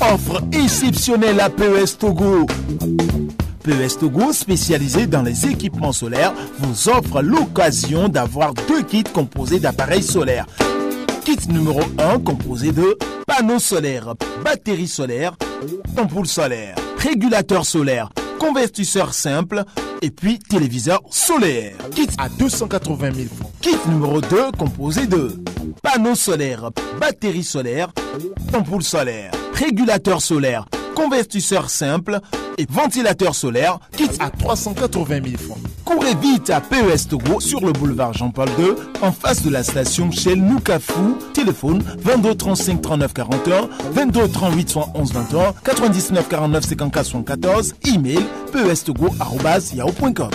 Offre exceptionnelle à PES Togo. PES Togo, spécialisé dans les équipements solaires, vous offre l'occasion d'avoir deux kits composés d'appareils solaires. Kit numéro 1 composé de panneaux solaires, batteries solaires, ampoules solaires, régulateurs solaires, convertisseurs simples et puis téléviseur solaire. Kit à 280 000 francs. Kit numéro 2 composé de panneaux solaires, batteries solaires, ampoules solaires, régulateurs solaires, convertisseurs simples et ventilateurs solaires, kit à 380 000 francs. Courez vite à PES Togo sur le boulevard Jean-Paul II, en face de la station Shell Nukafu. Téléphone 22 35 39 41, 22 38 71 21, 99 49 54 74. Email pestogo.yahoo.com.